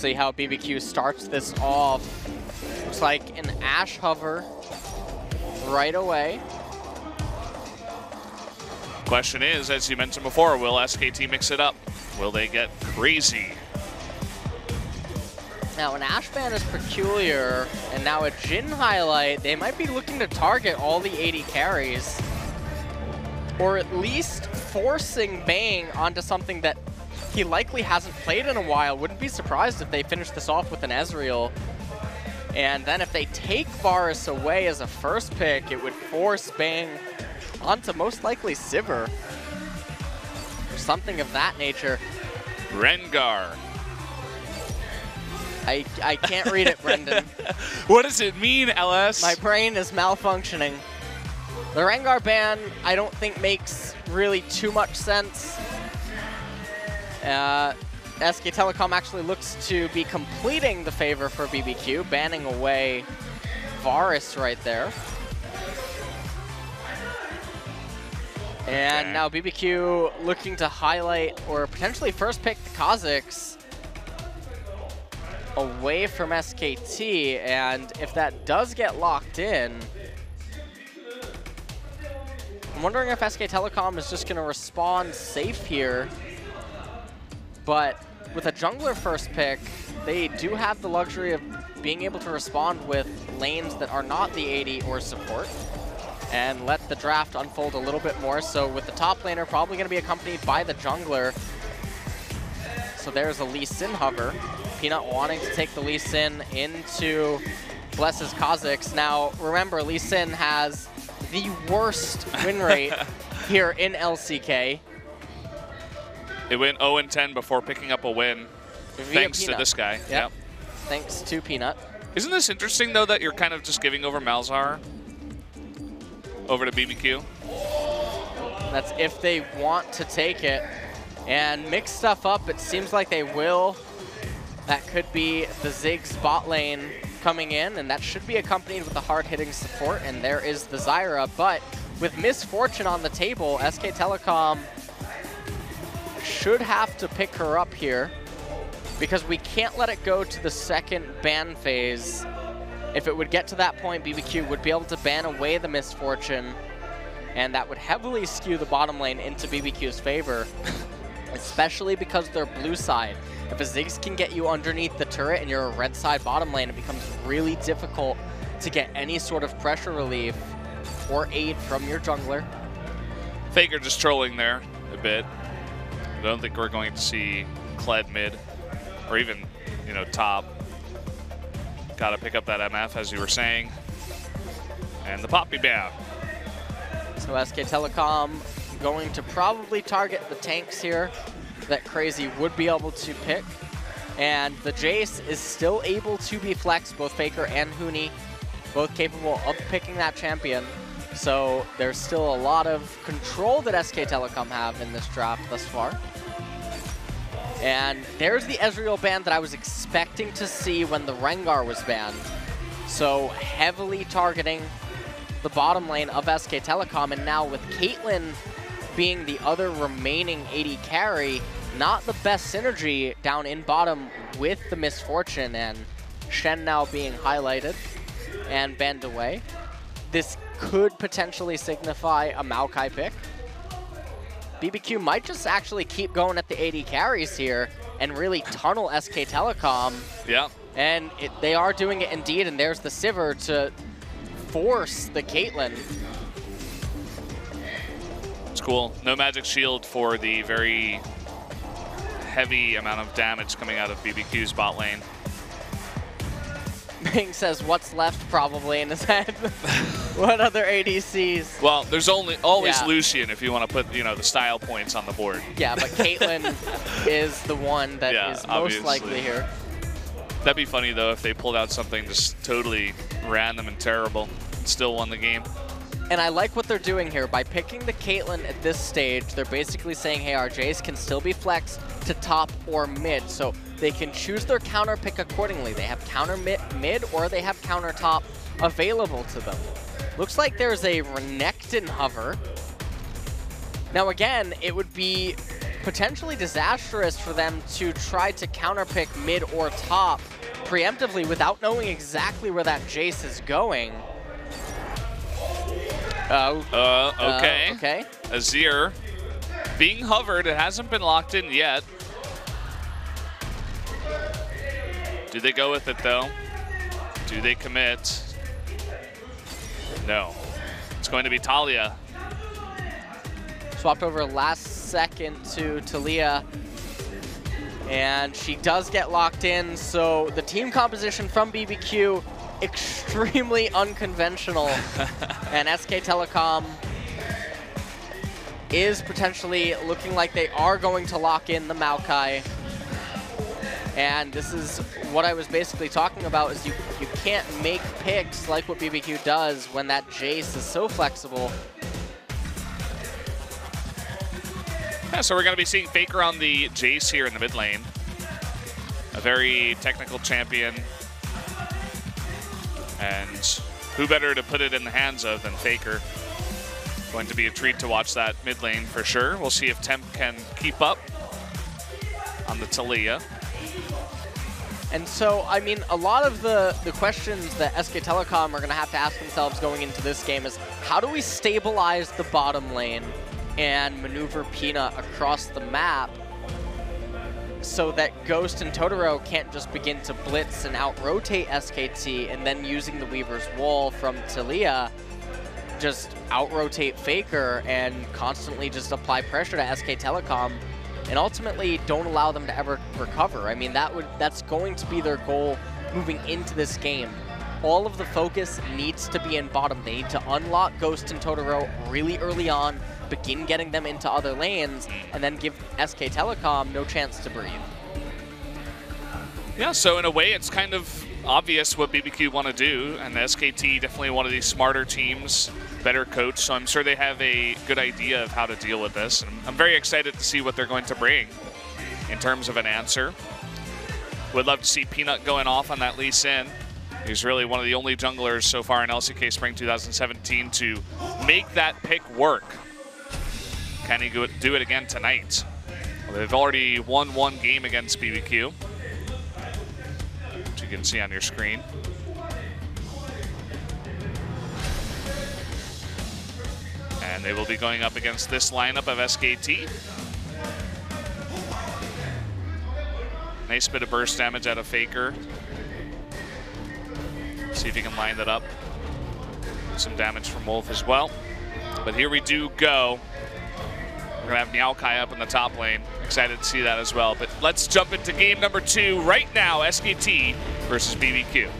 see how BBQ starts this off. Looks like an Ash hover right away. Question is, as you mentioned before, will SKT mix it up? Will they get crazy? Now, an Ash ban is peculiar, and now a Jhin highlight, they might be looking to target all the AD carries, or at least forcing Bang onto something that he likely hasn't played in a while. Wouldn't be surprised if they finish this off with an Ezreal. And then if they take Varus away as a first pick, it would force Bang onto most likely Sivir. Or something of that nature. Rengar. I, I can't read it, Brendan. what does it mean, LS? My brain is malfunctioning. The Rengar ban, I don't think makes really too much sense. Uh, SK Telecom actually looks to be completing the favor for BBQ, banning away Varus right there. And now BBQ looking to highlight or potentially first pick the Kha'Zix away from SKT. And if that does get locked in, I'm wondering if SK Telecom is just going to respond safe here. But with a jungler first pick, they do have the luxury of being able to respond with lanes that are not the AD or support and let the draft unfold a little bit more. So with the top laner probably going to be accompanied by the jungler. So there's a Lee Sin hover. Peanut wanting to take the Lee Sin into Bless's Kha'Zix. Now, remember, Lee Sin has the worst win rate here in LCK. They went 0-10 before picking up a win, Via thanks Peanut. to this guy. Yep. Yep. Thanks to Peanut. Isn't this interesting, though, that you're kind of just giving over Malzahar over to BBQ? That's if they want to take it. And mix stuff up, it seems like they will. That could be the Ziggs bot lane coming in, and that should be accompanied with the hard-hitting support, and there is the Zyra. But with Miss Fortune on the table, SK Telecom should have to pick her up here because we can't let it go to the second ban phase. If it would get to that point, BBQ would be able to ban away the Miss Fortune, and that would heavily skew the bottom lane into BBQ's favor, especially because they're blue side. If a Ziggs can get you underneath the turret and you're a red side bottom lane, it becomes really difficult to get any sort of pressure relief or aid from your jungler. Faker just trolling there a bit. I don't think we're going to see Kled mid or even, you know, top. Got to pick up that MF, as you were saying. And the Poppy Ban. So SK Telecom going to probably target the tanks here that Crazy would be able to pick. And the Jace is still able to be flexed, both Faker and Huni, both capable of picking that champion. So there's still a lot of control that SK Telecom have in this draft thus far. And there's the Ezreal ban that I was expecting to see when the Rengar was banned. So heavily targeting the bottom lane of SK Telecom, and now with Caitlyn being the other remaining AD carry, not the best synergy down in bottom with the Miss Fortune and Shen now being highlighted and banned away. This could potentially signify a Maokai pick. BBQ might just actually keep going at the AD carries here and really tunnel SK Telecom. Yeah. And it, they are doing it indeed, and there's the Sivir to force the Caitlyn. It's cool. No magic shield for the very heavy amount of damage coming out of BBQ's bot lane. Bing says, what's left probably in his head. what other ADCs? Well, there's only always Yeah. Lucian if you want to put, you know, the style points on the board. Yeah, but Caitlyn is the one that is Yeah, most obviously. likely here. That'd be funny though if they pulled out something just totally random and terrible and still won the game. And I like what they're doing here. By picking the Caitlyn at this stage, they're basically saying, hey, our Jace can still be flexed to top or mid. So they can choose their counter pick accordingly. They have counter mid, mid or they have counter top available to them. Looks like there's a Renekton hover. Now again, it would be potentially disastrous for them to try to counter pick mid or top preemptively without knowing exactly where that Jace is going. Oh. Uh, okay. Uh, okay. Azir being hovered. It hasn't been locked in yet. Do they go with it though? Do they commit? No. It's going to be Taliyah. Swapped over last second to Taliyah. And she does get locked in, so the team composition from BBQ extremely unconventional. and SK Telecom is potentially looking like they are going to lock in the Maokai. And this is what I was basically talking about is you, you can't make picks like what BBQ does when that Jace is so flexible. Yeah, so we're going to be seeing Faker on the Jace here in the mid lane. A very technical champion. And who better to put it in the hands of than Faker? Going to be a treat to watch that mid lane for sure. We'll see if Tempt can keep up on the Taliyah. And so, I mean, a lot of the, the questions that SK Telecom are going to have to ask themselves going into this game is, how do we stabilize the bottom lane and maneuver Peanut across the map so that Ghost and Totoro can't just begin to blitz and out-rotate SKT and then using the Weaver's Wall from Taliyah just out-rotate Faker and constantly just apply pressure to SK Telecom and ultimately don't allow them to ever recover. I mean, that would that's going to be their goal moving into this game. All of the focus needs to be in bottom. They need to unlock Ghost and Totoro really early on, begin getting them into other lanes, and then give SK Telecom no chance to breathe. Yeah, so in a way, it's kind of obvious what BBQ want to do, and SKT definitely one of these smarter teams, better coach, so I'm sure they have a good idea of how to deal with this. And I'm very excited to see what they're going to bring in terms of an answer. Would love to see Peanut going off on that Lee Sin. He's really one of the only junglers so far in LCK Spring 2017 to make that pick work. Can he do it again tonight? Well, they've already won one game against BBQ which you can see on your screen. And they will be going up against this lineup of SKT. Nice bit of burst damage out of Faker. See if he can line that up. Some damage from Wolf as well. But here we do go. We're going to have Maokai up in the top lane. Excited to see that as well. But let's jump into game number two right now, SKT versus BBQ.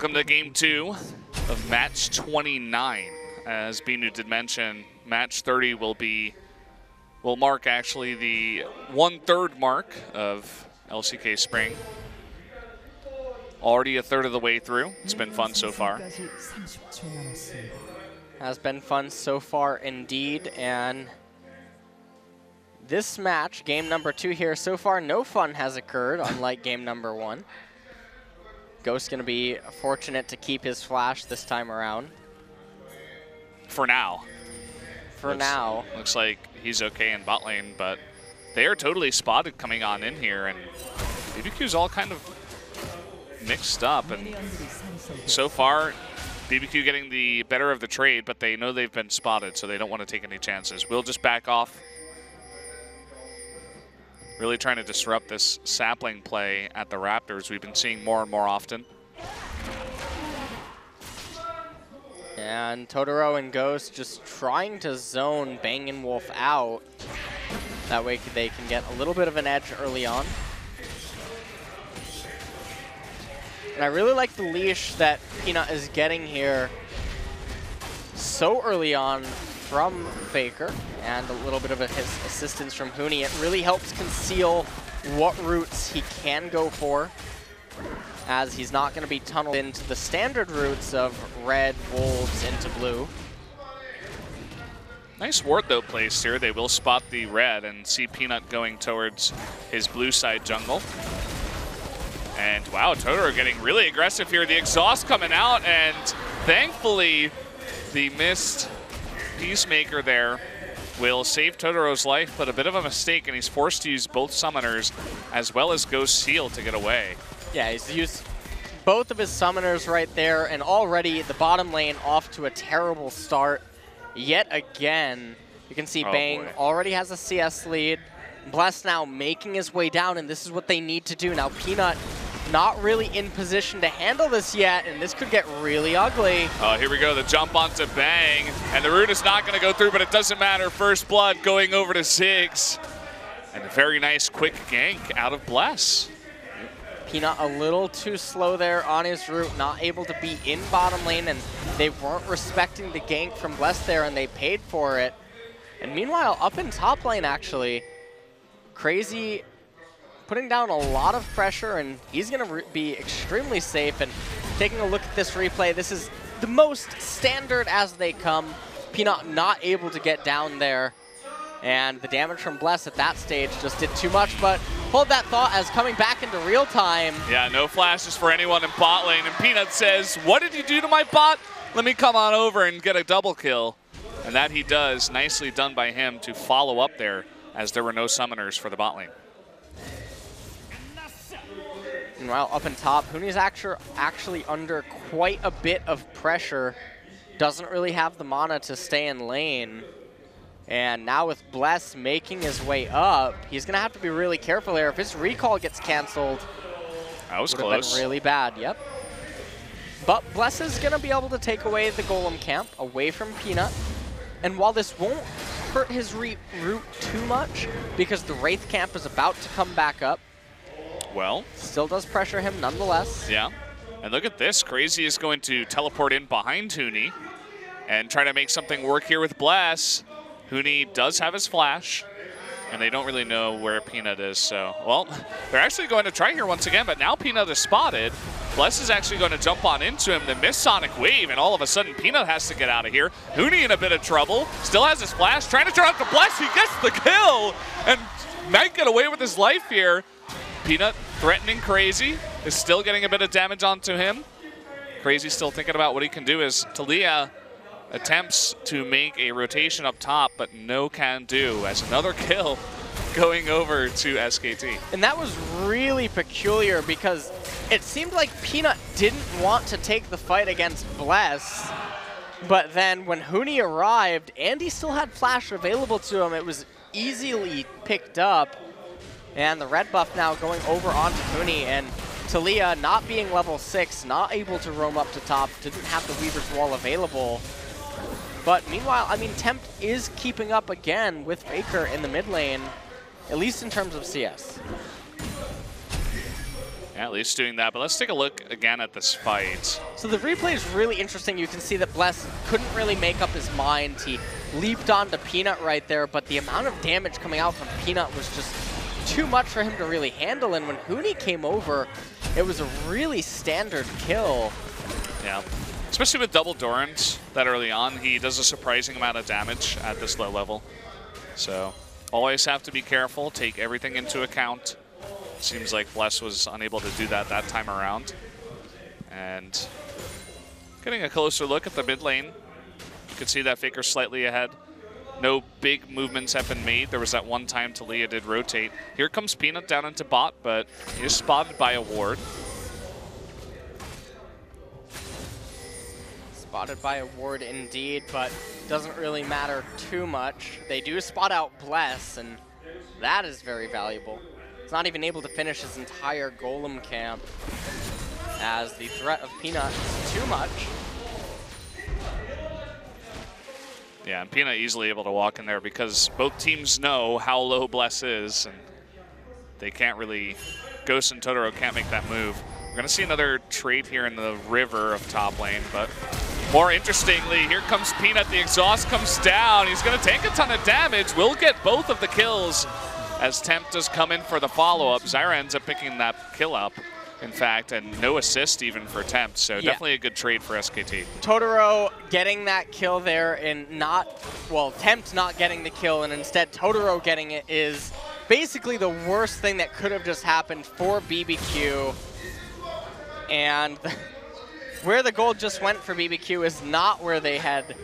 Welcome to game two of match 29. As Binu did mention, match 30 will be, will mark actually the one-third mark of LCK Spring. Already a third of the way through. It's been fun so far. Has been fun so far indeed, and this match, game number two here, so far no fun has occurred, unlike game number one. Ghost going to be fortunate to keep his flash this time around. For now. For looks, now. Looks like he's okay in bot lane, but they are totally spotted coming on in here, and BBQ's all kind of mixed up. And so far, BBQ getting the better of the trade, but they know they've been spotted, so they don't want to take any chances. We'll just back off really trying to disrupt this sapling play at the Raptors we've been seeing more and more often. And Totoro and Ghost just trying to zone Bang & Wolf out. That way they can get a little bit of an edge early on. And I really like the leash that Peanut is getting here so early on from Faker and a little bit of a assistance from Huni. It really helps conceal what routes he can go for, as he's not going to be tunneled into the standard routes of red, wolves into blue. Nice ward, though, placed here. They will spot the red and see Peanut going towards his blue side jungle. And wow, Totoro getting really aggressive here. The exhaust coming out, and thankfully, the missed Peacemaker there will save Totoro's life, but a bit of a mistake, and he's forced to use both summoners as well as Ghost Seal to get away. Yeah, he's used both of his summoners right there, and already the bottom lane off to a terrible start yet again. You can see oh Bang boy. already has a CS lead. Bless now making his way down, and this is what they need to do. Now Peanut not really in position to handle this yet, and this could get really ugly. Oh, here we go, the jump onto Bang, and the root is not going to go through, but it doesn't matter. First blood going over to Ziggs. And a very nice quick gank out of Bless. Peanut a little too slow there on his route, not able to be in bottom lane, and they weren't respecting the gank from Bless there, and they paid for it. And meanwhile, up in top lane, actually, Crazy putting down a lot of pressure, and he's going to be extremely safe. And taking a look at this replay, this is the most standard as they come. Peanut not able to get down there. And the damage from Bless at that stage just did too much, but hold that thought as coming back into real time. Yeah, no flashes for anyone in bot lane, and Peanut says, what did you do to my bot? Let me come on over and get a double kill. And that he does, nicely done by him to follow up there as there were no summoners for the bot lane. Meanwhile, up in top, Huni's actually, actually under quite a bit of pressure. Doesn't really have the mana to stay in lane. And now with Bless making his way up, he's going to have to be really careful here. If his recall gets canceled, that was close. Been really bad, yep. But Bless is going to be able to take away the Golem camp, away from Peanut. And while this won't hurt his route too much, because the Wraith camp is about to come back up, well. Still does pressure him nonetheless. Yeah. And look at this. Crazy is going to teleport in behind Huni and try to make something work here with Bless. Huni does have his flash, and they don't really know where Peanut is. So, well, they're actually going to try here once again, but now Peanut is spotted. Bless is actually going to jump on into him, the miss Sonic Wave, and all of a sudden Peanut has to get out of here. Huni in a bit of trouble, still has his flash, trying to turn out to Bless. He gets the kill, and might get away with his life here. Peanut threatening Crazy, is still getting a bit of damage onto him. Crazy still thinking about what he can do as Taliyah attempts to make a rotation up top, but no can do as another kill going over to SKT. And that was really peculiar because it seemed like Peanut didn't want to take the fight against Bless, but then when Huni arrived, Andy still had Flash available to him. It was easily picked up. And the red buff now going over onto Huni, and Taliyah not being level 6, not able to roam up to top, didn't have the Weaver's Wall available. But meanwhile, I mean, Tempt is keeping up again with Faker in the mid lane, at least in terms of CS. Yeah, at least doing that. But let's take a look again at this fight. So the replay is really interesting. You can see that Bless couldn't really make up his mind. He leaped onto Peanut right there, but the amount of damage coming out from Peanut was just too much for him to really handle. And when Huni came over, it was a really standard kill. Yeah. Especially with double Dorans that early on, he does a surprising amount of damage at this low level. So always have to be careful, take everything into account. Seems like Bless was unable to do that that time around. And getting a closer look at the mid lane. You can see that Faker slightly ahead. No big movements have been made. There was that one time Taliyah did rotate. Here comes Peanut down into bot, but he is spotted by a ward. Spotted by a ward indeed, but doesn't really matter too much. They do spot out Bless, and that is very valuable. He's not even able to finish his entire Golem camp as the threat of Peanut is too much. Yeah, and Peanut easily able to walk in there because both teams know how low Bless is, and they can't really, Ghost and Totoro can't make that move. We're going to see another trade here in the river of top lane, but more interestingly, here comes Peanut. The exhaust comes down. He's going to take a ton of damage. We'll get both of the kills as Tempt does come in for the follow-up. Zyra ends up picking that kill up, in fact, and no assist even for Tempt, so Yeah. definitely a good trade for SKT. Totoro getting that kill there and not, well, Tempt not getting the kill and instead Totoro getting it is basically the worst thing that could have just happened for BBQ. And where the gold just went for BBQ is not where they had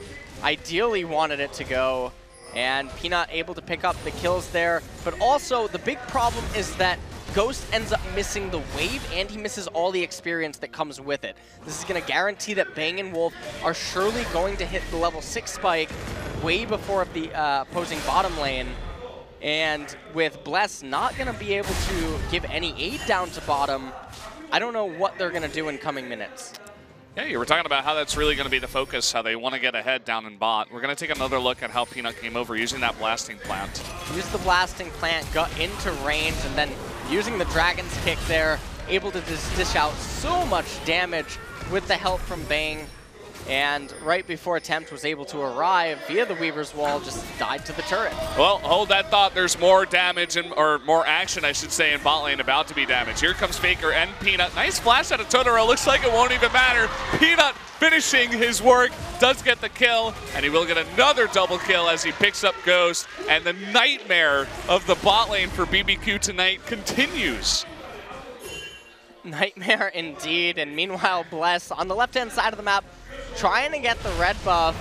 ideally wanted it to go. And Peanut able to pick up the kills there. But also, the big problem is that Ghost ends up missing the wave and he misses all the experience that comes with it. This is going to guarantee that Bang and Wolf are surely going to hit the level 6 spike way before the uh, opposing bottom lane. And with Bless not going to be able to give any aid down to bottom, I don't know what they're going to do in coming minutes. Yeah, you were talking about how that's really going to be the focus, how they want to get ahead down in bot. We're going to take another look at how Peanut came over using that blasting plant. Used the blasting plant, got into range, and then using the Dragon's Kick there, able to just dish out so much damage with the help from Bang. And right before Attempt was able to arrive via the Weaver's Wall, just died to the turret. Well, hold that thought. There's more damage, and or more action, I should say, in bot lane about to be damaged. Here comes Faker and Peanut. Nice flash out of Totoro. Looks like it won't even matter. Peanut finishing his work, does get the kill, and he will get another double kill as he picks up Ghost. And the nightmare of the bot lane for BBQ tonight continues. Nightmare indeed. And meanwhile, Bless on the left-hand side of the map, trying to get the red buff.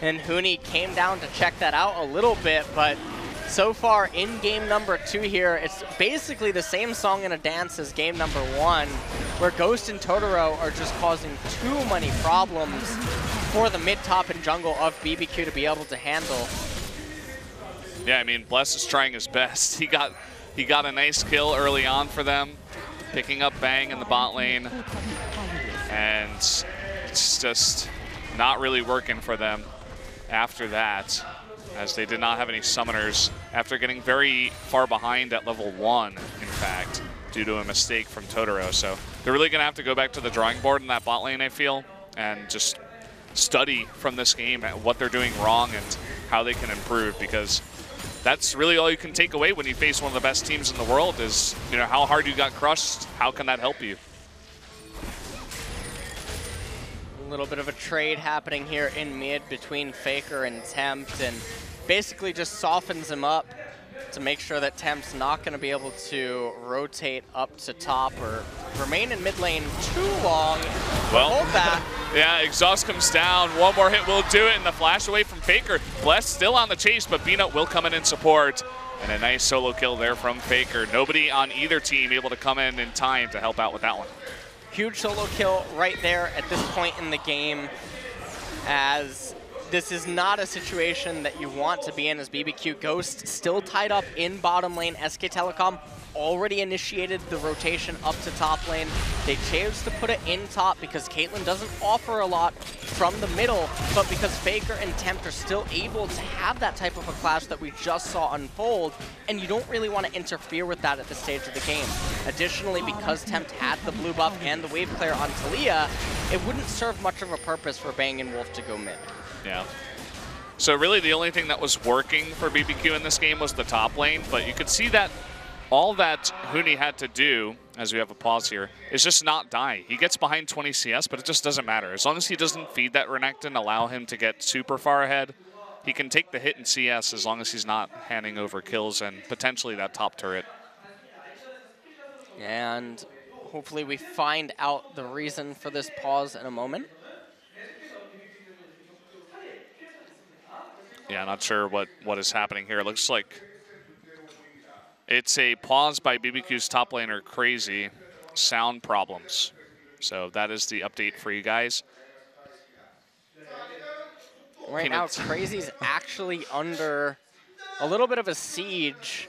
And Huni came down to check that out a little bit, but so far in game number two here, it's basically the same song and a dance as game number one, where Ghost and Totoro are just causing too many problems for the mid, top, and jungle of BBQ to be able to handle. Yeah, I mean, Bless is trying his best. He got he got a nice kill early on for them, picking up Bang in the bot lane, and it's just not really working for them after that, as they did not have any summoners after getting very far behind at level one, in fact, due to a mistake from Totoro. So they're really gonna have to go back to the drawing board in that bot lane, I feel, and just study from this game at what they're doing wrong and how they can improve because that's really all you can take away when you face one of the best teams in the world is, you know, how hard you got crushed, how can that help you? Little bit of a trade happening here in mid between Faker and Tempt, and basically just softens him up to make sure that Tempt's not going to be able to rotate up to top or remain in mid lane too long. Well, Hold that. yeah, exhaust comes down. One more hit will do it, and the flash away from Faker. Bless still on the chase, but Peanut will come in in support. And a nice solo kill there from Faker. Nobody on either team able to come in in time to help out with that one. Huge solo kill right there at this point in the game as this is not a situation that you want to be in as BBQ Ghost still tied up in bottom lane. SK Telecom already initiated the rotation up to top lane. They chose to put it in top because Caitlyn doesn't offer a lot from the middle, but because Faker and Tempt are still able to have that type of a clash that we just saw unfold, and you don't really want to interfere with that at this stage of the game. Additionally, oh, because Tempt had the blue buff and the wave clear on Taliyah, it wouldn't serve much of a purpose for Bang and Wolf to go mid. Yeah. So really the only thing that was working for BBQ in this game was the top lane, but you could see that all that Huni had to do, as we have a pause here, is just not die. He gets behind 20 CS, but it just doesn't matter. As long as he doesn't feed that Renekton, allow him to get super far ahead, he can take the hit in CS as long as he's not handing over kills and potentially that top turret. And hopefully we find out the reason for this pause in a moment. Yeah, not sure what, what is happening here. It looks like it's a pause by BBQ's top laner, Crazy. Sound problems. So that is the update for you guys. Right now, Peanuts. Crazy's actually under a little bit of a siege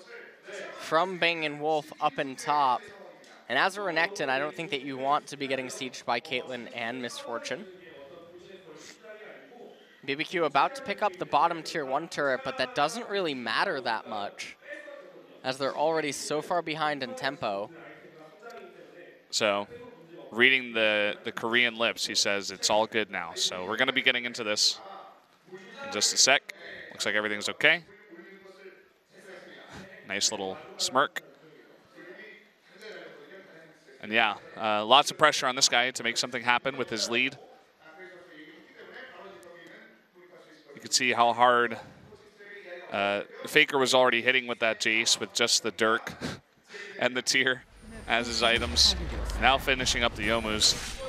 from Bang and Wolf up in top. And as a Renekton, I don't think that you want to be getting sieged by Caitlyn and Miss Fortune. BBQ about to pick up the bottom tier 1 turret, but that doesn't really matter that much as they're already so far behind in tempo. So, reading the, the Korean lips, he says it's all good now. So, we're going to be getting into this in just a sec. Looks like everything's okay. Nice little smirk. And yeah, uh, lots of pressure on this guy to make something happen with his lead. You can see how hard uh, Faker was already hitting with that Jace with just the Dirk and the Tear as his items. Now finishing up the Youmuu's.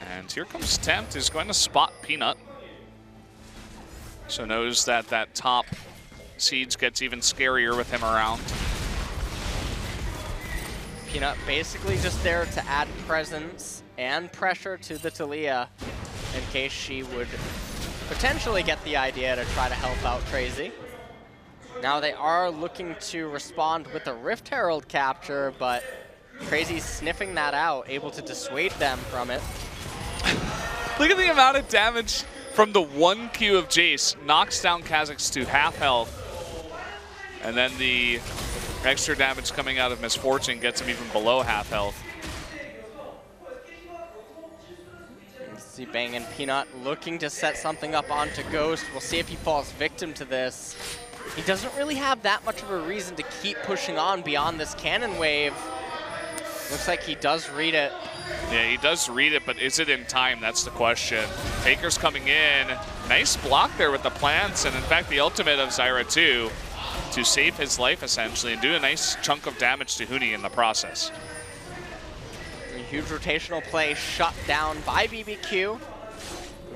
And here comes Tempt, is going to spot Peanut. So knows that that top Siege gets even scarier with him around. Peanut basically just there to add presence and pressure to the Taliyah in case she would potentially get the idea to try to help out Crazy. Now they are looking to respond with a Rift Herald capture, but Crazy's sniffing that out, able to dissuade them from it. Look at the amount of damage from the one Q of Jace. Knocks down Kha'Zix to half health. And then the extra damage coming out of Miss Fortune gets him even below half health. See Bang and Peanut looking to set something up onto Ghost. We'll see if he falls victim to this. He doesn't really have that much of a reason to keep pushing on beyond this cannon wave. Looks like he does read it. Yeah, he does read it, but is it in time? That's the question. Faker's coming in. Nice block there with the plants, and in fact, the ultimate of Zyra too, to save his life essentially, and do a nice chunk of damage to Huni in the process. Huge rotational play shut down by BBQ.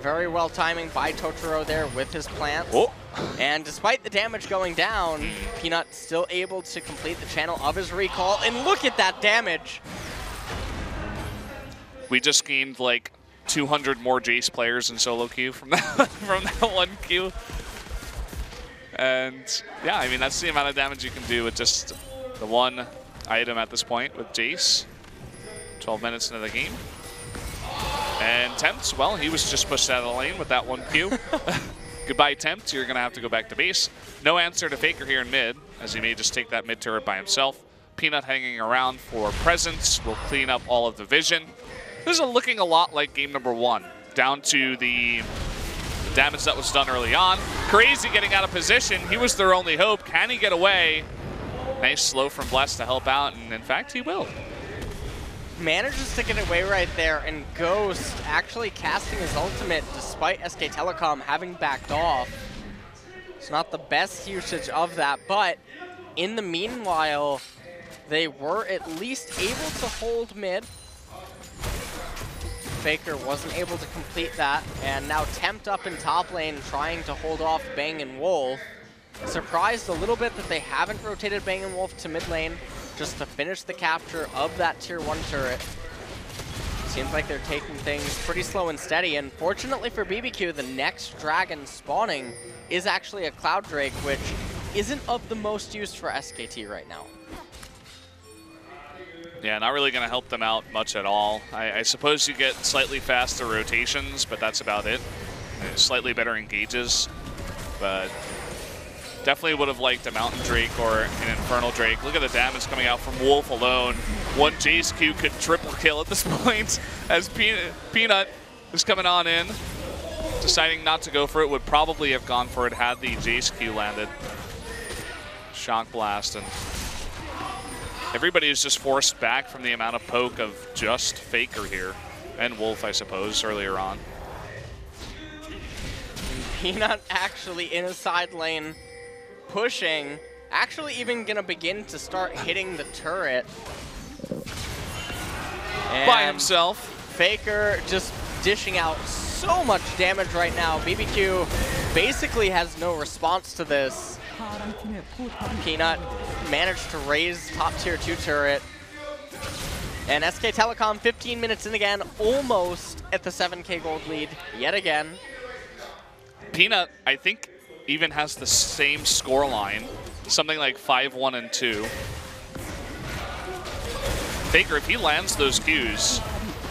Very well timing by Totoro there with his plants. Oh. And despite the damage going down, Peanut still able to complete the channel of his recall. And look at that damage. We just gained like 200 more Jace players in solo queue from that, from that one queue. And yeah, I mean, that's the amount of damage you can do with just the one item at this point with Jace. 12 minutes into the game. And Tempt, well, he was just pushed out of the lane with that one Q. Goodbye, Tempt. You're going to have to go back to base. No answer to Faker here in mid, as he may just take that mid turret by himself. Peanut hanging around for presence will clean up all of the vision. This is looking a lot like game number one, down to the damage that was done early on. Crazy getting out of position. He was their only hope. Can he get away? Nice slow from Bless to help out, and in fact, he will manages to get away right there, and Ghost actually casting his ultimate despite SK Telecom having backed off. It's not the best usage of that, but in the meanwhile, they were at least able to hold mid. Faker wasn't able to complete that, and now Tempt up in top lane trying to hold off Bang and Wolf. Surprised a little bit that they haven't rotated Bang and Wolf to mid lane, just to finish the capture of that tier 1 turret. Seems like they're taking things pretty slow and steady, and fortunately for BBQ, the next dragon spawning is actually a Cloud Drake, which isn't of the most used for SKT right now. Yeah, not really going to help them out much at all. I, I, suppose you get slightly faster rotations, but that's about it. Slightly better engages, but Definitely would have liked a Mountain Drake or an Infernal Drake. Look at the damage coming out from Wolf alone. One Jace Q could triple kill at this point as Peanut, is coming on in. Deciding not to go for it would probably have gone for it had the Jace Q landed. Shock Blast and everybody is just forced back from the amount of poke of just Faker here. And Wolf, I suppose, earlier on. Peanut actually in a side lane pushing, actually even going to begin to start hitting the turret. And By himself. Faker just dishing out so much damage right now. BBQ basically has no response to this. Peanut managed to raise top tier 2 turret. And SK Telecom 15 minutes in again, almost at the 7k gold lead yet again. Peanut, I think even has the same score line, something like 5-1 and 2. Faker, if he lands those Qs,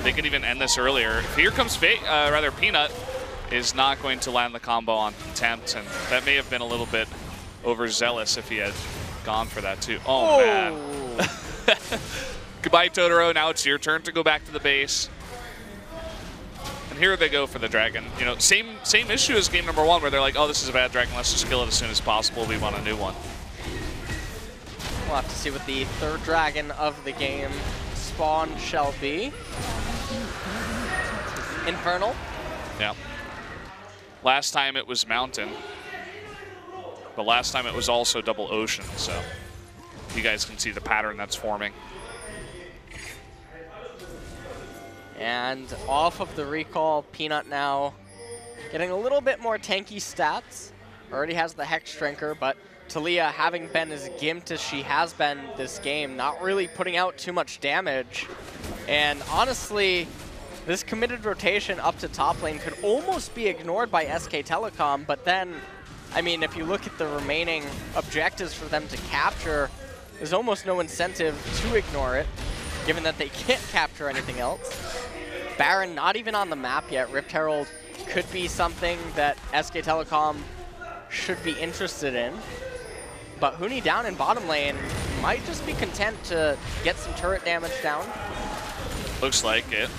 they could even end this earlier. Here comes Fa uh, rather Peanut is not going to land the combo on Tempt, and that may have been a little bit overzealous if he had gone for that too. Oh, oh. man. Goodbye, Totoro. Now it's your turn to go back to the base. And here they go for the dragon. You know, same same issue as game number one, where they're like, oh, this is a bad dragon. Let's just kill it as soon as possible. We want a new one. We'll have to see what the third dragon of the game spawn shall be. Infernal. Yeah. Last time it was mountain. But last time it was also double ocean, so you guys can see the pattern that's forming. And off of the recall, Peanut now getting a little bit more tanky stats. Already has the Hex Drinker, but Taliyah, having been as gimped as she has been this game, not really putting out too much damage. And honestly, this committed rotation up to top lane could almost be ignored by SK Telecom, but then, I mean, if you look at the remaining objectives for them to capture, there's almost no incentive to ignore it, given that they can't capture anything else. Baron not even on the map yet. Rift Herald could be something that SK Telecom should be interested in. But Huni down in bottom lane might just be content to get some turret damage down. Looks like it.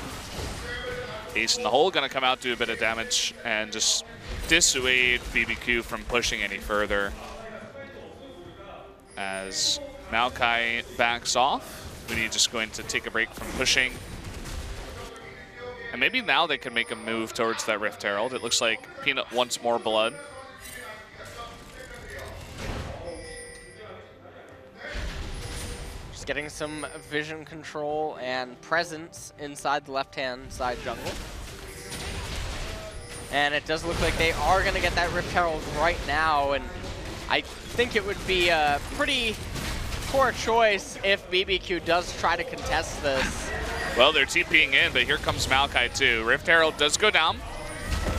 Ace in the hole gonna come out, do a bit of damage, and just dissuade BBQ from pushing any further. As Maokai backs off, Huni just going to take a break from pushing. And maybe now they can make a move towards that Rift Herald. It looks like Peanut wants more blood. Just getting some vision control and presence inside the left-hand side jungle. And it does look like they are going to get that Rift Herald right now. And I think it would be a pretty poor choice if BBQ does try to contest this. Well, they're TPing in, but here comes Maokai too. Rift Herald does go down.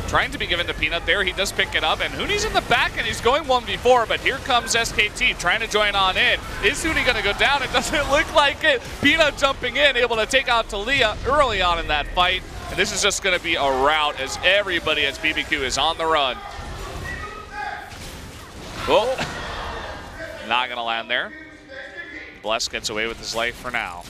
Trying to be given to Peanut there. He does pick it up, and Huni's in the back, and he's going 1v4, but here comes SKT trying to join on in. Is Huni going to go down? It doesn't look like it. Peanut jumping in, able to take out Taliyah early on in that fight. And this is just going to be a rout as everybody as BBQ is on the run. Oh, not going to land there. Bless gets away with his life for now.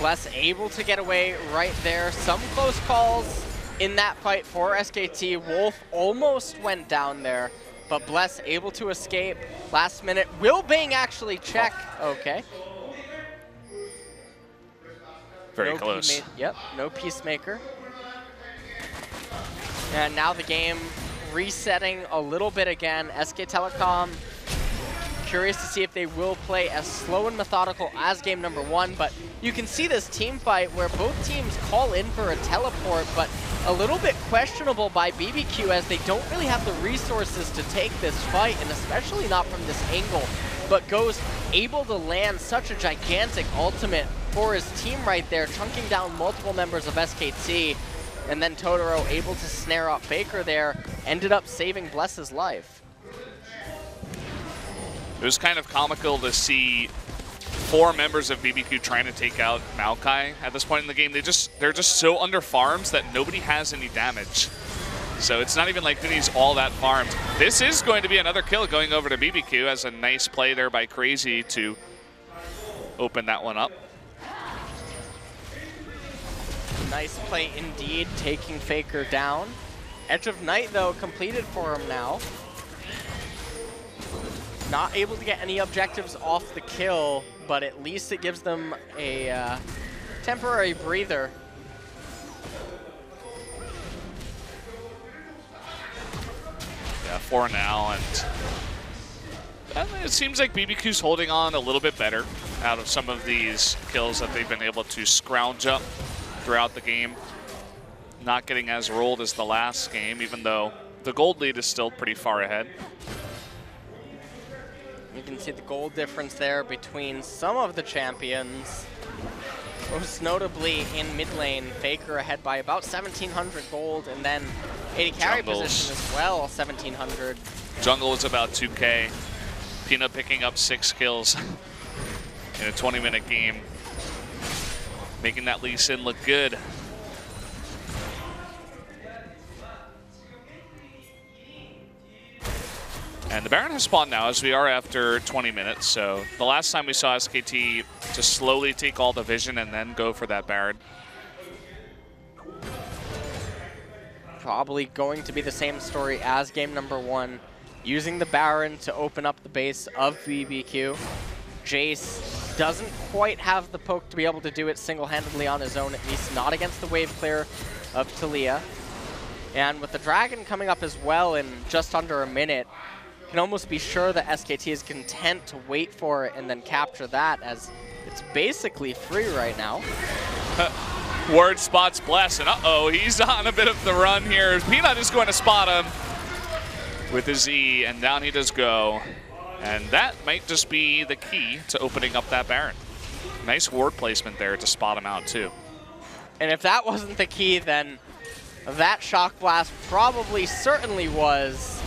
Bless able to get away right there. Some close calls in that fight for SKT. Wolf almost went down there, but Bless able to escape. Last minute, Will Bing actually check. Oh. Okay. Very no close. Yep, no Peacemaker. And now the game resetting a little bit again. SK Telecom curious to see if they will play as slow and methodical as game number one, but you can see this team fight where both teams call in for a teleport, but a little bit questionable by BBQ as they don't really have the resources to take this fight, and especially not from this angle, but Ghost able to land such a gigantic ultimate for his team right there, chunking down multiple members of SKT, and then Totoro able to snare up Faker there, ended up saving Bless's life. It was kind of comical to see four members of BBQ trying to take out Maokai at this point in the game. They just they're just so under farms that nobody has any damage. So it's not even like Huni's all that farmed. This is going to be another kill going over to BBQ as a nice play there by Crazy to open that one up. Nice play indeed, taking Faker down. Edge of Night, though, completed for him now. Not able to get any objectives off the kill, but at least it gives them a uh, temporary breather. Yeah, for now, and uh, it seems like BBQ's holding on a little bit better out of some of these kills that they've been able to scrounge up throughout the game. Not getting as rolled as the last game, even though the gold lead is still pretty far ahead. You can see the gold difference there between some of the champions. Most notably in mid lane, Faker ahead by about 1,700 gold, and then AD carry Jungles. position as well, 1,700. Jungle was about 2k. Peanut picking up six kills in a 20-minute game. Making that Lee Sin look good. And the Baron has spawned now, as we are after 20 minutes. So the last time we saw SKT just slowly take all the vision and then go for that Baron. probably going to be the same story as game number one. Using the Baron to open up the base of BBQ. Jace doesn't quite have the poke to be able to do it single-handedly on his own, at least not against the wave clear of Taliyah. And with the Dragon coming up as well in just under a minute, can almost be sure that SKT is content to wait for it and then capture that as it's basically free right now. Ward spots Bless, and uh-oh, he's on a bit of the run here. Peanut is going to spot him with his E, and down he does go. And that might just be the key to opening up that Baron. Nice ward placement there to spot him out, too. And if that wasn't the key, then that Shock Blast probably certainly was,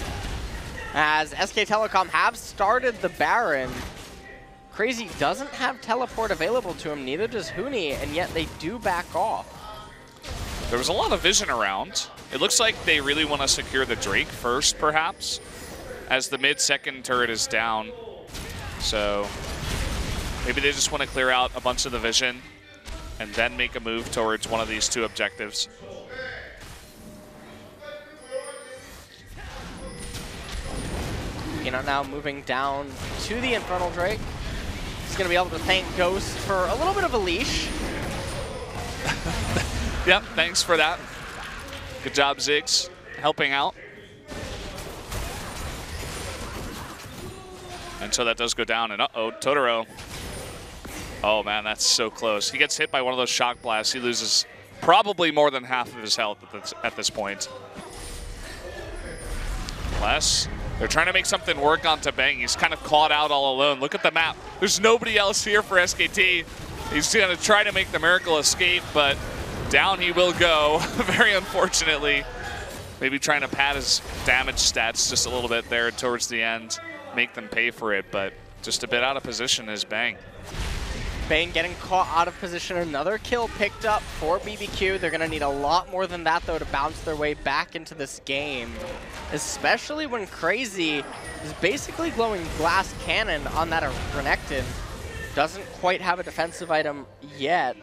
as SK Telecom have started the Baron. Crazy doesn't have teleport available to him, neither does Huni, and yet they do back off. There was a lot of vision around. It looks like they really want to secure the Drake first, perhaps, as the mid-second turret is down. So maybe they just want to clear out a bunch of the vision and then make a move towards one of these two objectives. Now moving down to the Infernal Drake. He's going to be able to thank Ghost for a little bit of a leash. yep, thanks for that. Good job, Ziggs, helping out. And so that does go down, and uh-oh, Totoro. Oh, man, that's so close. He gets hit by one of those shock blasts. He loses probably more than half of his health at this, at this point. Less they're trying to make something work on Bang. He's kind of caught out all alone. Look at the map. There's nobody else here for SKT. He's going to try to make the miracle escape, but down he will go, very unfortunately. Maybe trying to pad his damage stats just a little bit there towards the end, make them pay for it, but just a bit out of position is Bang. Bang getting caught out of position. Another kill picked up for BBQ. They're going to need a lot more than that, though, to bounce their way back into this game. Especially when Crazy is basically glowing glass cannon on that Renekton. Doesn't quite have a defensive item yet.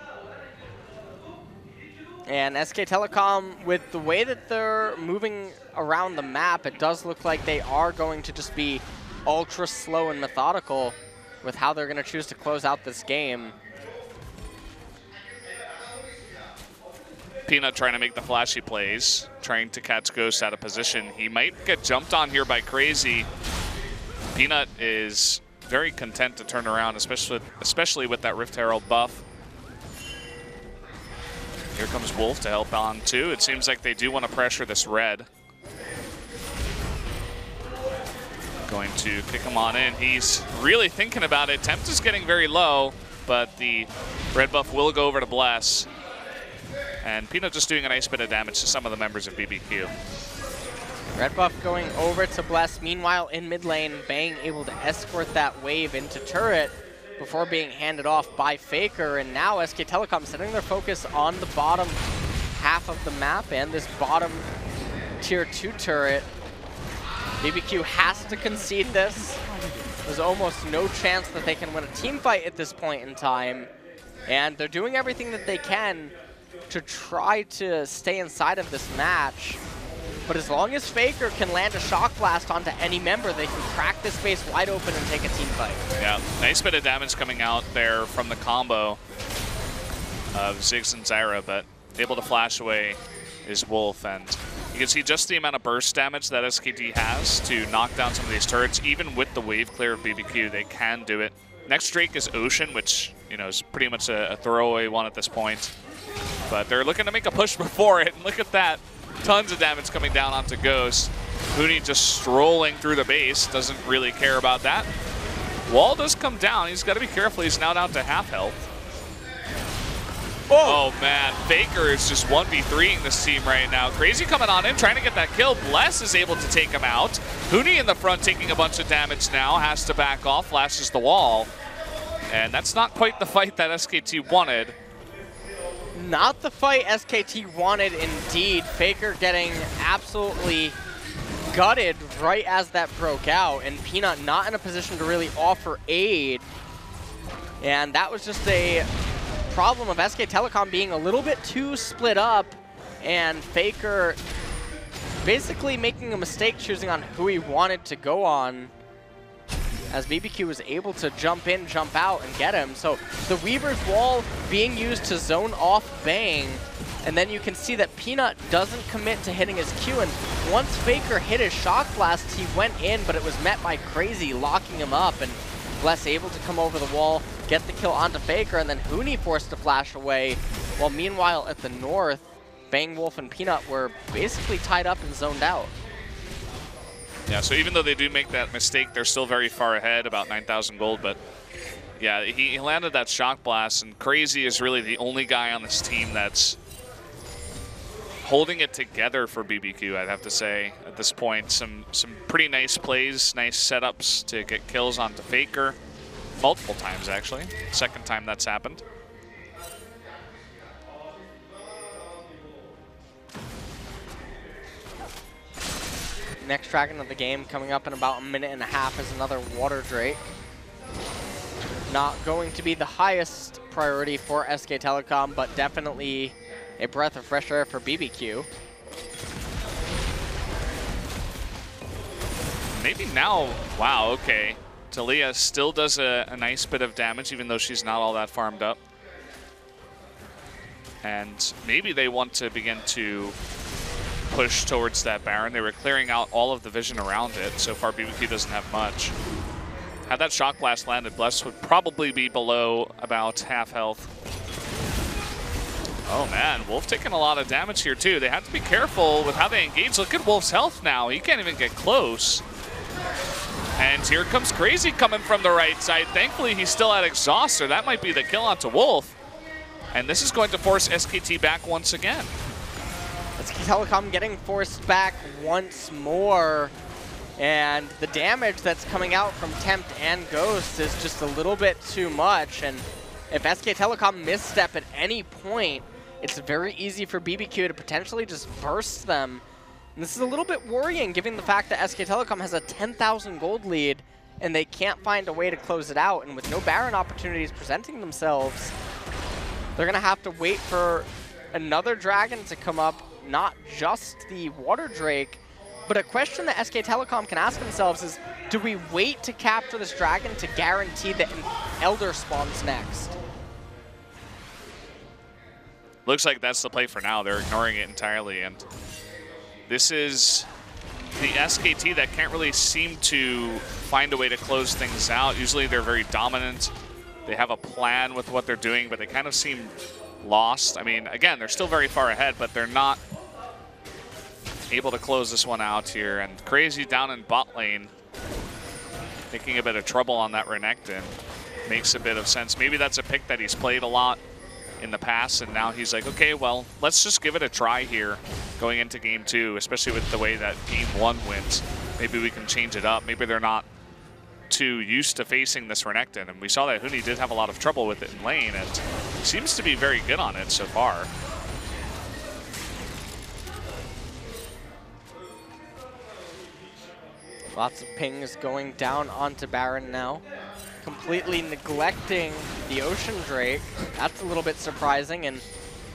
And SK Telecom, with the way that they're moving around the map, it does look like they are going to just be ultra slow and methodical with how they're going to choose to close out this game. Peanut trying to make the flashy plays, trying to catch Ghost out of position. He might get jumped on here by Crazy. Peanut is very content to turn around, especially especially with that Rift Herald buff. Here comes Wolf to help on too. It seems like they do want to pressure this red. Going to kick him on in. He's really thinking about it. Tempt is getting very low, but the red buff will go over to Bless. And Peanut just doing a nice bit of damage to some of the members of BBQ. Red buff going over to Bless. Meanwhile, in mid lane, Bang able to escort that wave into turret before being handed off by Faker. And now SK Telecom setting their focus on the bottom half of the map and this bottom tier 2 turret BBQ has to concede this. There's almost no chance that they can win a team fight at this point in time. And they're doing everything that they can to try to stay inside of this match. But as long as Faker can land a Shock Blast onto any member, they can crack this space wide open and take a team fight. Yeah, nice bit of damage coming out there from the combo of Ziggs and Zyra, but able to flash away is Wolf, and you can see just the amount of burst damage that SKT has to knock down some of these turrets. Even with the wave clear of BBQ, they can do it. Next Drake is Ocean, which you know is pretty much a, a throwaway one at this point. But they're looking to make a push before it, and look at that. Tons of damage coming down onto Ghost. Huni just strolling through the base, doesn't really care about that. Wall does come down. He's got to be careful. He's now down to half health. Oh. oh, man, Faker is just 1v3ing this team right now. Crazy coming on in, trying to get that kill. Bless is able to take him out. Huni in the front taking a bunch of damage now, has to back off, flashes the wall. And that's not quite the fight that SKT wanted. Not the fight SKT wanted indeed. Faker getting absolutely gutted right as that broke out, and Peanut not in a position to really offer aid. And that was just a problem of SK Telecom being a little bit too split up and Faker basically making a mistake choosing on who he wanted to go on as BBQ was able to jump in, jump out, and get him. So the Weaver's Wall being used to zone off Bang, and then you can see that Peanut doesn't commit to hitting his Q, and once Faker hit his Shock Blast, he went in, but it was met by Crazy, locking him up, and Bless able to come over the wall, get the kill onto Faker, and then Huni forced to flash away, while meanwhile at the north, Bang, Wolf, and Peanut were basically tied up and zoned out. Yeah, so even though they do make that mistake, they're still very far ahead, about 9,000 gold, but yeah, he landed that shock blast, and Crazy is really the only guy on this team that's holding it together for BBQ, I'd have to say, at this point. Some some pretty nice plays, nice setups to get kills onto Faker. Multiple times, actually. Second time that's happened. Next Dragon of the game coming up in about a minute and a half is another Water Drake. Not going to be the highest priority for SK Telecom, but definitely a breath of fresh air for BBQ. Maybe now, wow, okay. Taliyah still does a, a nice bit of damage, even though she's not all that farmed up. And maybe they want to begin to push towards that Baron. They were clearing out all of the vision around it. So far, BBQ doesn't have much. Had that Shock Blast landed, Bless would probably be below about half health. Oh man, Wolf taking a lot of damage here too. They have to be careful with how they engage. Look at Wolf's health now. He can't even get close. And here comes Crazy coming from the right side. Thankfully, he's still at Exhauster. That might be the kill onto Wolf. And this is going to force SKT back once again. SK Telecom getting forced back once more. And the damage that's coming out from Tempt and Ghost is just a little bit too much. And if SK Telecom misstep at any point, it's very easy for BBQ to potentially just burst them. And this is a little bit worrying given the fact that SK Telecom has a 10,000 gold lead and they can't find a way to close it out. And with no Baron opportunities presenting themselves, they're going to have to wait for another Dragon to come up, not just the Water Drake, but a question that SK Telecom can ask themselves is, do we wait to capture this Dragon to guarantee that an Elder spawns next? Looks like that's the play for now. They're ignoring it entirely. And this is the SKT that can't really seem to find a way to close things out. Usually they're very dominant. They have a plan with what they're doing, but they kind of seem lost. I mean, again, they're still very far ahead, but they're not able to close this one out here. And Crazy down in bot lane, making a bit of trouble on that Renekton. Makes a bit of sense. Maybe that's a pick that he's played a lot in the past, and now he's like, okay, well, let's just give it a try here going into game two, especially with the way that game one went. Maybe we can change it up. Maybe they're not too used to facing this Renekton, and we saw that Huni did have a lot of trouble with it in lane, and seems to be very good on it so far. Lots of pings going down onto Baron now completely neglecting the Ocean Drake. That's a little bit surprising and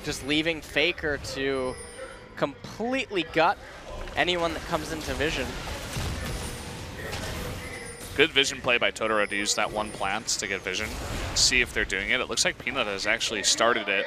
just leaving Faker to completely gut anyone that comes into vision. Good vision play by Totoro to use that one plant to get vision. See if they're doing it. It looks like Peanut has actually started it.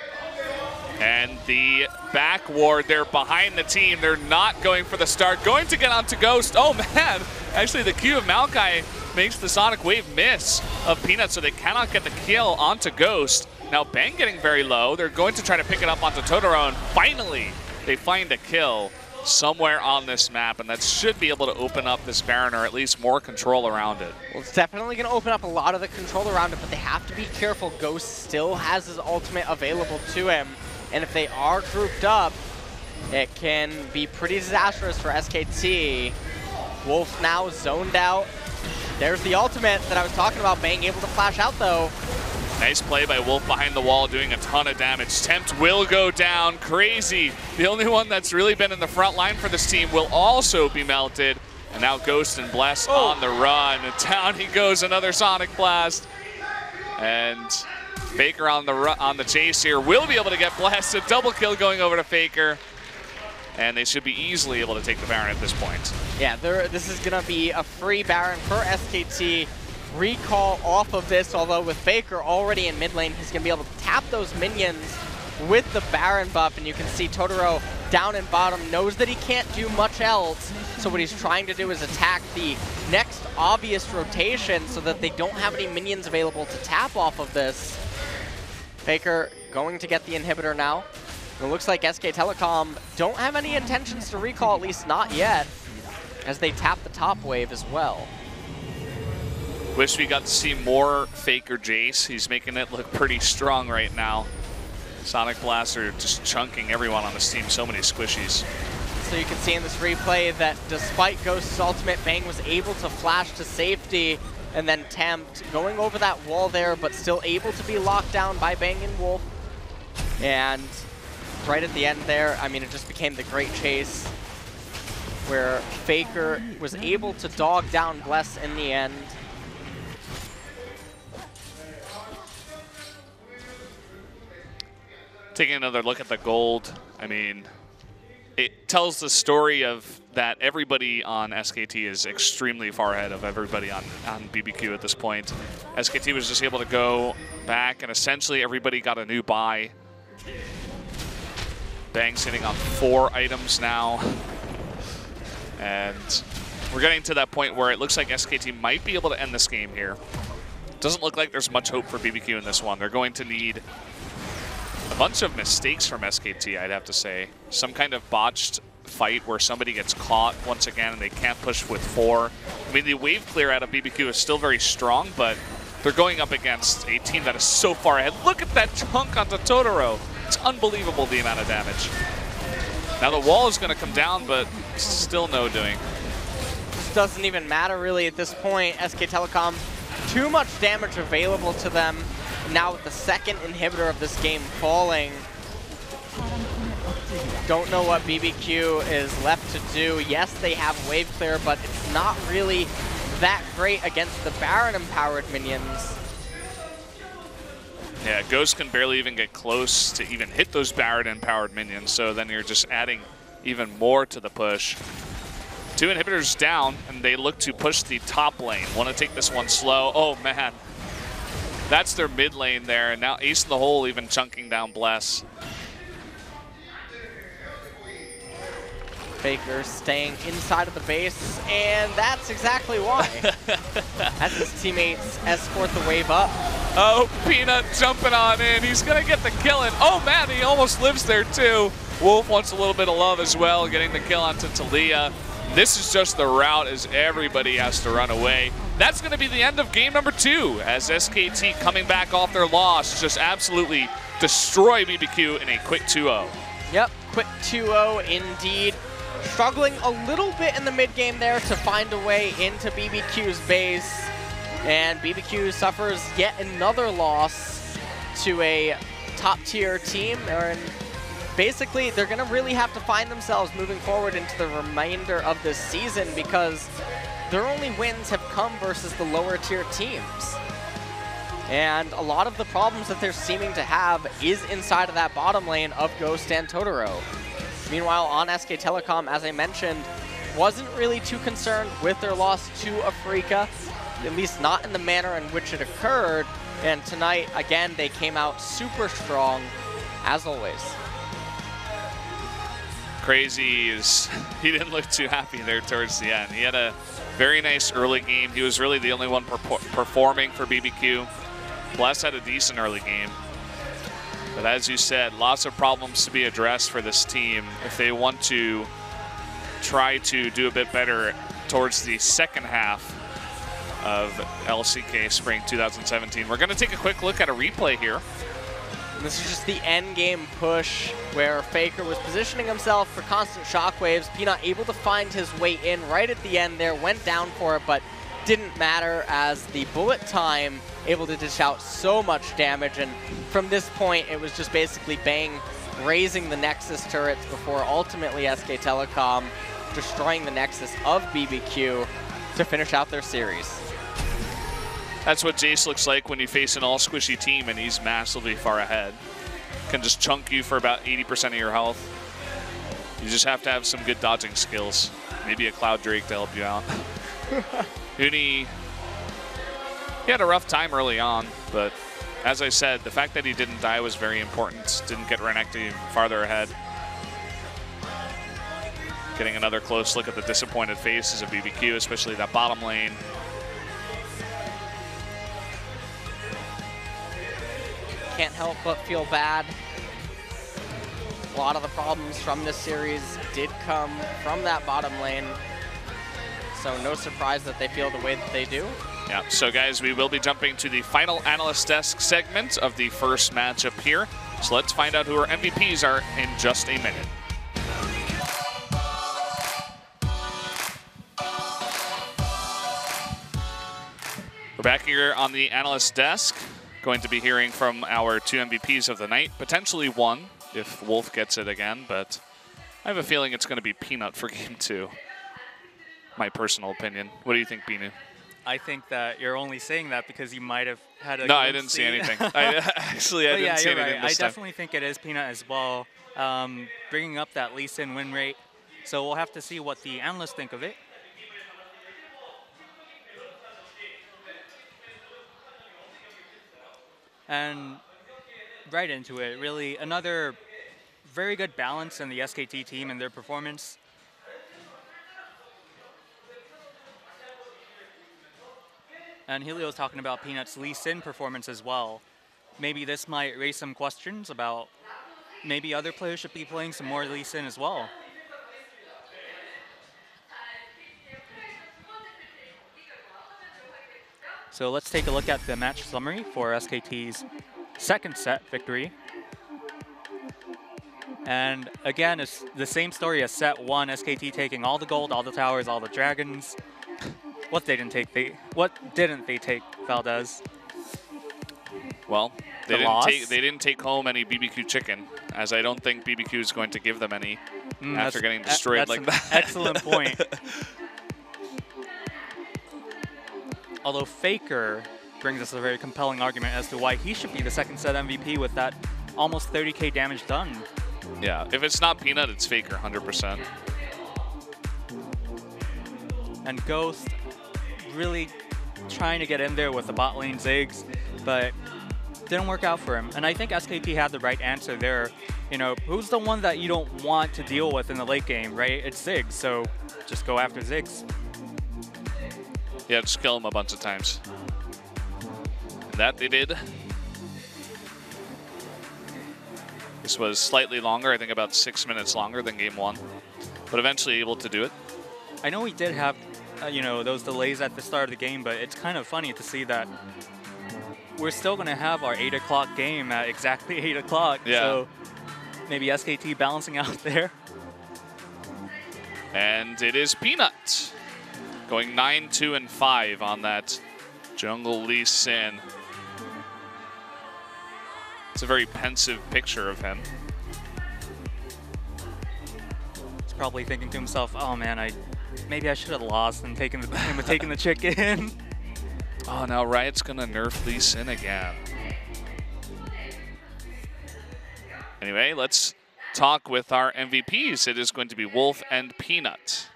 And the back ward, they're behind the team. They're not going for the start. Going to get onto Ghost. Oh, man. Actually, the Q of Maokai makes the Sonic Wave miss of Peanut, so they cannot get the kill onto Ghost. Now Bang getting very low. They're going to try to pick it up onto Totoro, and finally they find a kill somewhere on this map, and that should be able to open up this Baron, or at least more control around it. Well, it's definitely going to open up a lot of the control around it, but they have to be careful. Ghost still has his ultimate available to him, and if they are grouped up, it can be pretty disastrous for SKT. Wolf now zoned out, there's the ultimate that I was talking about, being able to flash out though. Nice play by Wolf behind the wall, doing a ton of damage. Tempt will go down. Crazy. The only one that's really been in the front line for this team will also be melted. And now Ghost and Bless oh. on the run. And down he goes, another Sonic Blast. And Faker on the on the chase here will be able to get Blessed. A double kill going over to Faker. And they should be easily able to take the Baron at this point. Yeah, this is going to be a free Baron for SKT. Recall off of this, although with Faker already in mid lane, he's going to be able to tap those minions with the Baron buff, and you can see Totoro down in bottom knows that he can't do much else, so what he's trying to do is attack the next obvious rotation so that they don't have any minions available to tap off of this. Faker going to get the inhibitor now. It looks like SK Telecom don't have any intentions to recall, at least not yet, as they tap the top wave as well. Wish we got to see more Faker Jace. He's making it look pretty strong right now. Sonic Blaster just chunking everyone on this team, so many squishies. So you can see in this replay that despite Ghost's ultimate, Bang was able to flash to safety and then Tempt going over that wall there, but still able to be locked down by Bang and Wolf. And right at the end there, I mean, it just became the great chase where Faker was able to dog down Bless in the end. Taking another look at the gold, I mean, it tells the story of that everybody on SKT is extremely far ahead of everybody on, on BBQ at this point. SKT was just able to go back, and essentially everybody got a new buy. Bang hitting on four items now. And we're getting to that point where it looks like SKT might be able to end this game here. Doesn't look like there's much hope for BBQ in this one. They're going to need a bunch of mistakes from SKT, I'd have to say. Some kind of botched fight where somebody gets caught once again and they can't push with four. I mean, the wave clear out of BBQ is still very strong, but they're going up against a team that is so far ahead. Look at that chunk onto Totoro. It's unbelievable the amount of damage. Now the wall is going to come down, but still no doing. This doesn't even matter really at this point. SK Telecom, too much damage available to them. Now with the second inhibitor of this game falling, don't know what BBQ is left to do. Yes, they have wave clear, but it's not really that great against the Baron-empowered minions. Yeah, Ghost can barely even get close to even hit those Baron-empowered minions, so then you're just adding even more to the push. Two inhibitors down, and they look to push the top lane. Want to take this one slow. Oh, man. That's their mid lane there, and now Ace in the Hole even chunking down Bless. Faker staying inside of the base, and that's exactly why. As his teammates escort the wave up. Oh, Peanut jumping on in. He's going to get the kill in. Oh, man, he almost lives there, too. Wolf wants a little bit of love as well, getting the kill onto Taliyah. This is just the route as everybody has to run away. That's going to be the end of game number two as SKT coming back off their loss just absolutely destroy BBQ in a quick 2-0. Yep, quick 2-0 indeed. Struggling a little bit in the mid game there to find a way into BBQ's base. And BBQ suffers yet another loss to a top tier team. And basically, they're going to really have to find themselves moving forward into the remainder of this season because their only wins have come versus the lower tier teams. And a lot of the problems that they're seeming to have is inside of that bottom lane of Ghost and Totoro. Meanwhile, on SK Telecom, as I mentioned, wasn't really too concerned with their loss to Afreeca, at least not in the manner in which it occurred. And tonight, again, they came out super strong, as always. Crazy is, he didn't look too happy there towards the end. He had a very nice early game. He was really the only one performing for BBQ. Bless had a decent early game. But as you said, lots of problems to be addressed for this team if they want to try to do a bit better towards the second half of LCK Spring 2017. We're going to take a quick look at a replay here. This is just the end game push where Faker was positioning himself for constant shockwaves. Peanut able to find his way in right at the end there, went down for it, but didn't matter as the bullet time able to dish out so much damage. And from this point, it was just basically Bang razing the Nexus turrets before ultimately SK Telecom destroying the Nexus of BBQ to finish out their series. That's what Jace looks like when you face an all squishy team and he's massively far ahead. Can just chunk you for about 80% of your health. You just have to have some good dodging skills. Maybe a Cloud Drake to help you out. Huni, he had a rough time early on, but as I said, the fact that he didn't die was very important. Didn't get Renekton farther ahead. Getting another close look at the disappointed faces of BBQ, especially that bottom lane. Can't help but feel bad. A lot of the problems from this series did come from that bottom lane. So no surprise that they feel the way that they do. Yeah, so guys, we will be jumping to the final analyst desk segment of the first matchup here. So let's find out who our MVPs are in just a minute. We're back here on the analyst desk. Going to be hearing from our two MVPs of the night, potentially one if Wolf gets it again, but I have a feeling it's going to be Peanut for game two. My personal opinion. What do you think, Binu? I think that you're only saying that because you might have had a. No, I didn't see anything. I, actually, I didn't yeah, see anything right. I time. definitely think it is Peanut as well. Um, bringing up that Lee Sin win rate. So we'll have to see what the analysts think of it. And right into it, really another very good balance in the SKT team and their performance. And Helios talking about Peanut's Lee Sin performance as well. Maybe this might raise some questions about maybe other players should be playing some more Lee Sin as well. So let's take a look at the match summary for SKT's second set victory. And again, it's the same story as set one, SKT taking all the gold, all the towers, all the dragons. What they didn't take, they what didn't they take, Valdez? Well, they The didn't loss? take they didn't take home any BBQ chicken, as I don't think BBQ is going to give them any Mm, after getting destroyed like that. Excellent point. Although Faker brings us a very compelling argument as to why he should be the second set MVP with that almost 30k damage done. yeah, if it's not Peanut, it's Faker, 100%. And Ghost really trying to get in there with the bot lane Ziggs, but didn't work out for him. And I think SKT had the right answer there. You know, who's the one that you don't want to deal with in the late game, right? It's Ziggs, so just go after Ziggs. Yeah, just kill him a bunch of times. And that they did. This was slightly longer, I think about six minutes longer than game one, but eventually able to do it. I know we did have, Uh, you know, those delays at the start of the game, but it's kind of funny to see that we're still going to have our 8 o'clock game at exactly 8 o'clock. Yeah. So maybe SKT balancing out there. And it is Peanut going 9, 2, and 5 on that Jungle Lee Sin. It's a very pensive picture of him. He's probably thinking to himself, oh man, I maybe I should have lost and taken the, him taking the chicken. Oh, now Riot's gonna nerf Lee Sin again. Anyway, let's talk with our MVPs. It is going to be Wolf and Peanut.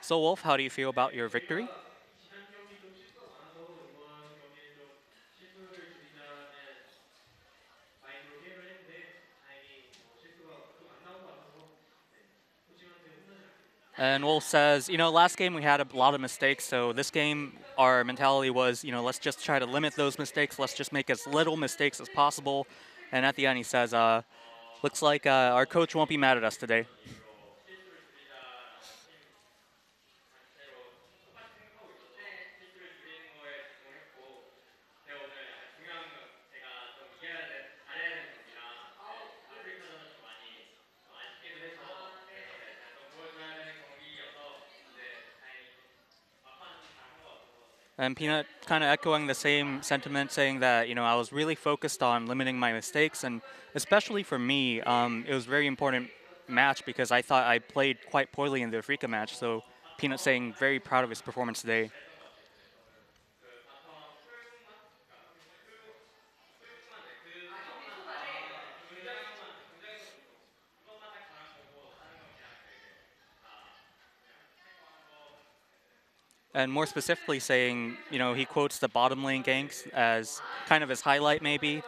so Wolf, how do you feel about your victory? And Wolf says, you know, last game we had a lot of mistakes, so this game our mentality was, you know, let's just try to limit those mistakes. Let's just make as little mistakes as possible. And at the end, he says, uh, looks like uh, our coach won't be mad at us today. And Peanut kind of echoing the same sentiment, saying that, you know, I was really focused on limiting my mistakes. And especially for me, um, it was very important match because I thought I played quite poorly in the Afreeca match. So Peanut saying very proud of his performance today. And more specifically saying, you know, he quotes the bottom lane ganks as kind of his highlight maybe.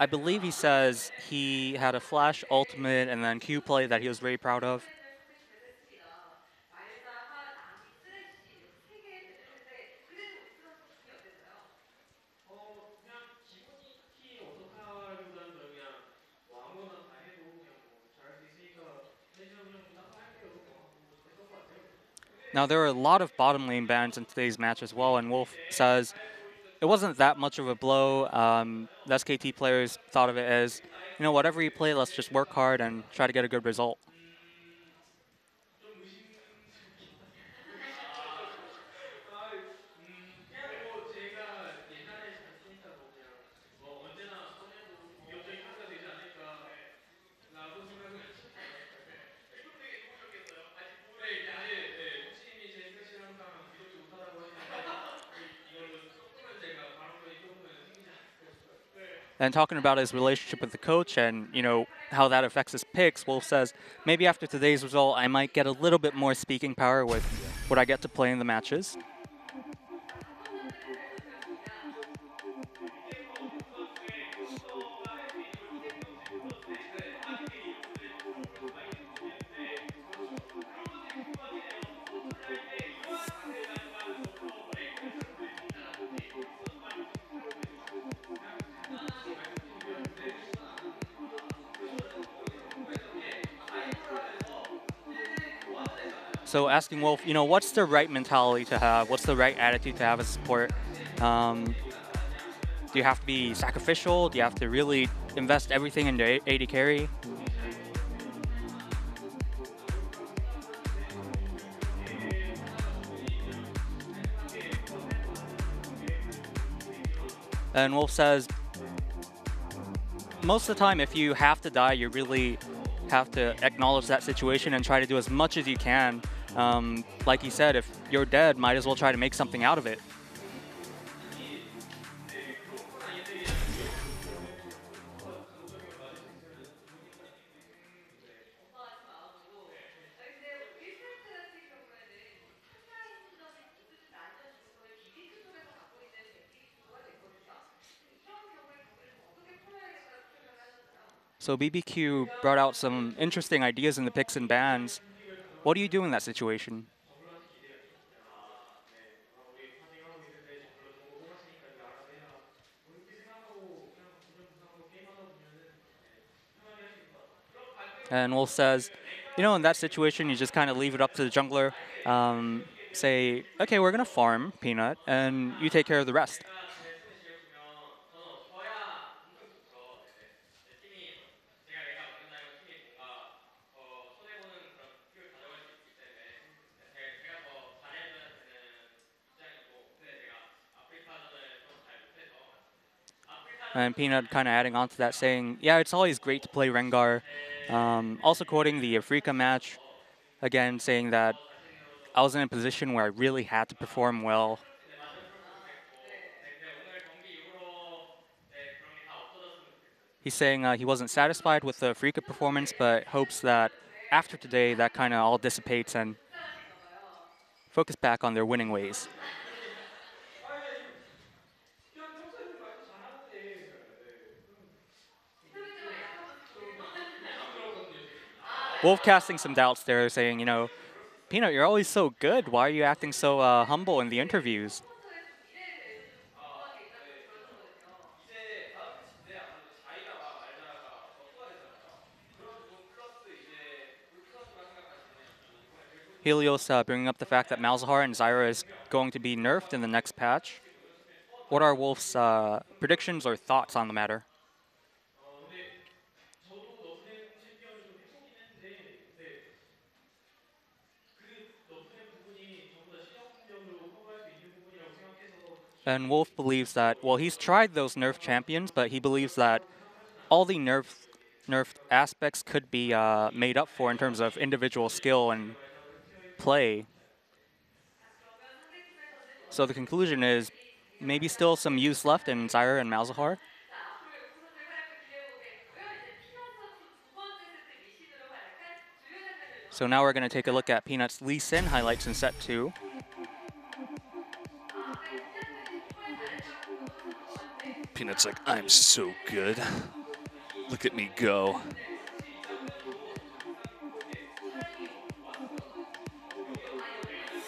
I believe he says he had a flash ultimate and then Q play that he was very proud of. Now, there are a lot of bottom lane bans in today's match as well, and Wolf says it wasn't that much of a blow. Um, the SKT players thought of it as, you know, whatever you play, let's just work hard and try to get a good result. And talking about his relationship with the coach and you know how that affects his picks, Wolf says maybe after today's result, I might get a little bit more speaking power with what I get to play in the matches. So asking Wolf, you know, what's the right mentality to have? What's the right attitude to have as support? Um, do you have to be sacrificial? Do you have to really invest everything into AD carry? And Wolf says, most of the time, if you have to die, you really have to acknowledge that situation and try to do as much as you can um, like he said, if you're dead, might as well try to make something out of it. So BBQ brought out some interesting ideas in the picks and bans. What do you do in that situation? And Wolf says, you know, in that situation, you just kind of leave it up to the jungler. Um, say, okay, we're going to farm Peanut, and you take care of the rest. And Peanut kind of adding on to that saying, yeah, it's always great to play Rengar. Um, also quoting the Afreeca match, again saying that I was in a position where I really had to perform well. He's saying uh, he wasn't satisfied with the Afreeca performance, but hopes that after today that kind of all dissipates and focus back on their winning ways. Wolf casting some doubts there, saying, you know, Peanut, you're always so good. Why are you acting so uh, humble in the interviews? Helios uh, bringing up the fact that Malzahar and Zyra is going to be nerfed in the next patch. What are Wolf's uh, predictions or thoughts on the matter? And Wolf believes that, well, he's tried those nerf champions, but he believes that all the nerf nerfed aspects could be uh, made up for in terms of individual skill and play. So the conclusion is maybe still some use left in Zyra and Malzahar. So now we're going to take a look at Peanut's Lee Sin highlights in set two. Peanut's like, I'm so good. Look at me go.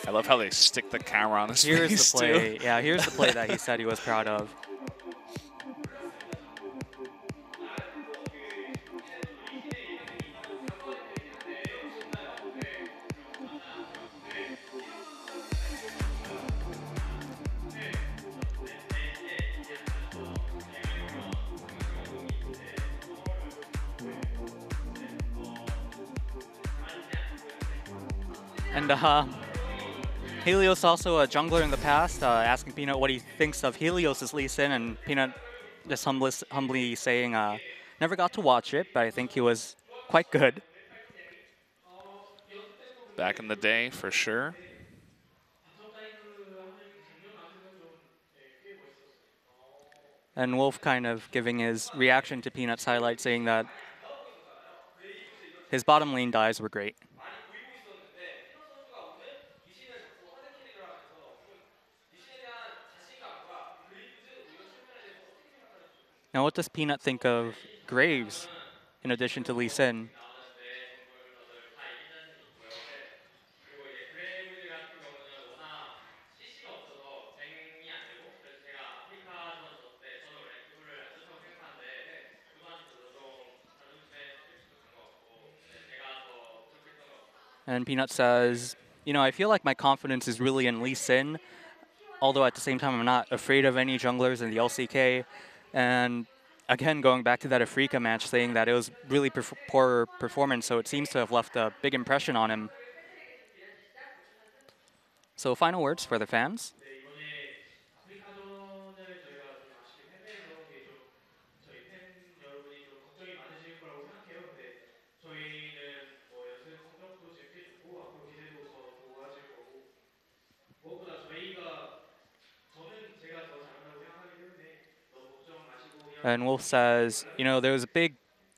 I love how they stick the camera on his Here's face the play. too. Yeah, here's the play that he said he was proud of. Uh, Helios also a jungler in the past, uh, asking Peanut what he thinks of Helios' Lee Sin, and Peanut just humbly, humbly saying, uh, never got to watch it, but I think he was quite good. Back in the day, for sure. And Wolf kind of giving his reaction to Peanut's highlight, saying that his bottom lane dives were great. Now, what does Peanut think of Graves in addition to Lee Sin? And Peanut says, you know, I feel like my confidence is really in Lee Sin, although at the same time I'm not afraid of any junglers in the LCK. And again, going back to that Afreeca match, saying that it was really perf poor performance, so it seems to have left a big impression on him. So final words for the fans. And Wolf says, you know, there was a big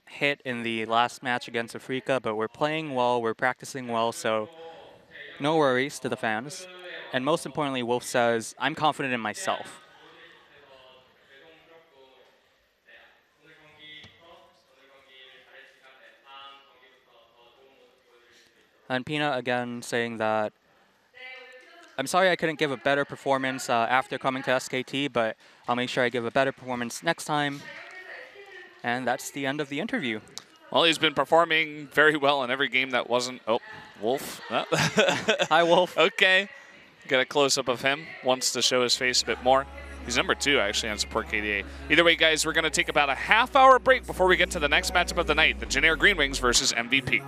hit in the last match against Afreeca, but we're playing well, we're practicing well, so no worries to the fans. And most importantly, Wolf says, I'm confident in myself. And Peanut again saying that I'm sorry I couldn't give a better performance uh, after coming to SKT, but I'll make sure I give a better performance next time. And that's the end of the interview. Well, he's been performing very well in every game that wasn't. Oh, Wolf. Hi, Wolf. okay. Get a close up of him. Wants to show his face a bit more. He's number two, actually, on support KDA. Either way, guys, we're going to take about a half hour break before we get to the next matchup of the night the Jin Air Green Wings versus MVP.